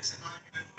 Felix and I